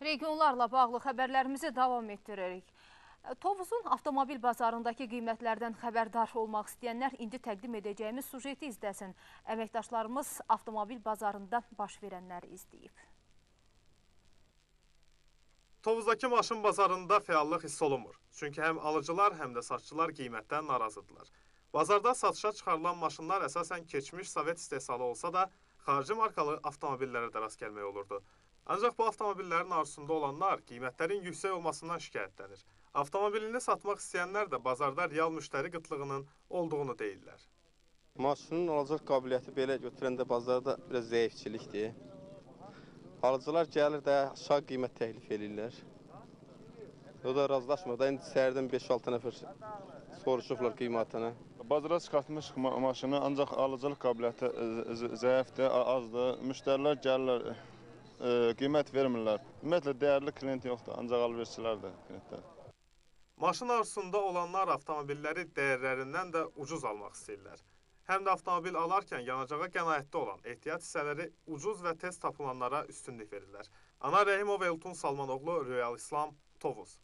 Regionlarla bağlı xəbərlərimizi davam etdiririk. Tovuzun avtomobil bazarındakı qiymətlərdən xəbərdar olmaq istəyənlər indi təqdim edəcəyimiz sujeti izləsin. Əməkdaşlarımız avtomobil bazarında baş verənləri izləyib. Tovuzdakı maşın bazarında fəallıq hiss olunmur. Çünki həm alıcılar, həm də satışçılar qiymətdən narazıdırlar. Bazarda satışa çıxarılan maşınlar əsasən keçmiş Sovet istehsalı olsa da, xarici markalı avtomobillərə də rast gəlmək olurdu. Ancaq bu avtomobillərin arzusunda olanlar qiymətlərin yüksək olmasından şikayətlənir. Avtomobilini satmaq istəyənlər də bazarda real müştəri qıtlığının olduğunu deyirlər. Maşının alacaq qabiliyyəti belə götürəndə bazarda biraz zəifçilikdir. Alıcılar gəlir də aşağı qiymət təklif eləyirlər. O da razılaşmır da indi səhərdən 5-6 nəfər soruşublar qiymətini. Bazara çıxartmış ma maşını ancaq alıcılıq qabiliyyəti e, zəifdir, azdır. Müştərilər gəlirlər, qiymət vermirlər. Ümumiyyətlə dəyərli klient yoxdur, ancaq alverçilərdir klientlər. Maşın arzusunda olanlar avtomobilləri dəyərlərindən də ucuz almaq istəyirlər. Həm də avtomobil alarkən yanacağa qənaətli olan ehtiyat hissələri ucuz və tez tapılanlara üstünlük verirlər. Ana Rəhimov Eltun Salmanoğlu, Royal İslam, Tovuz.